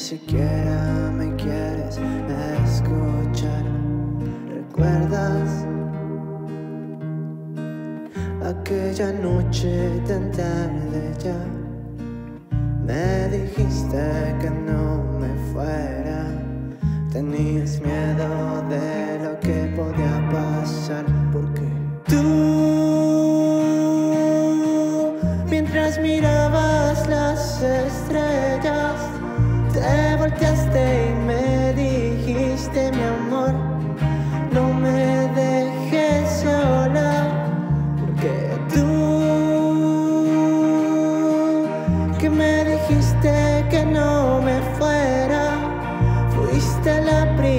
siquiera me quieres escuchar. ¿Recuerdas aquella noche tan tarde ya? Me dijiste que no me fuera. Tenías miedo de lo que podía pasar te volteaste y me dijiste mi amor, no me dejes sola, porque tú, que me dijiste que no me fuera, fuiste la primera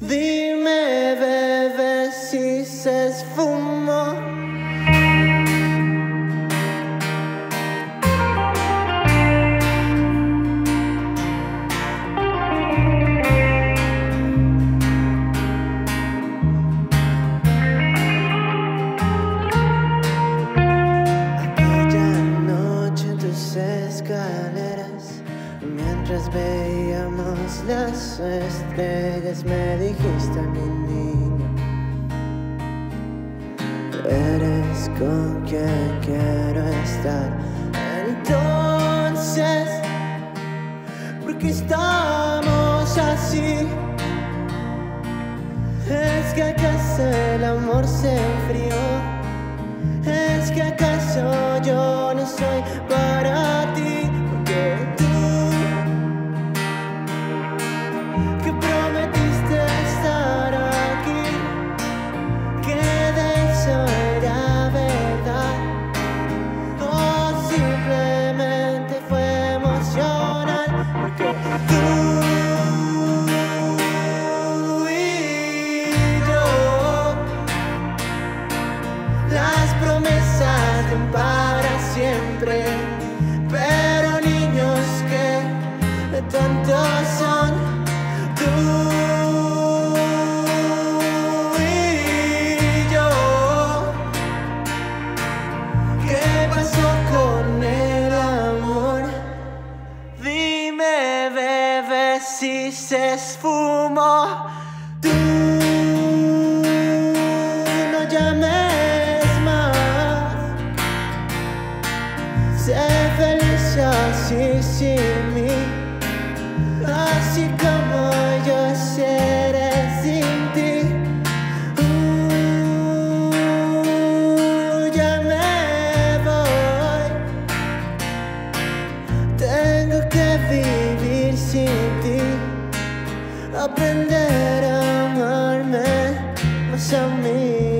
Dime, bebé, si se esfumó. Las estrellas, me dijiste mi niño, eres con quien quiero estar. Entonces, ¿por qué estamos así? Es que acaso el amor se enfrió. Es que acaso yo no soy si se esfumó. Tú no llames más. Sé feliz así sin mí. Así como que vivir sin ti, aprender a amarme más a mí.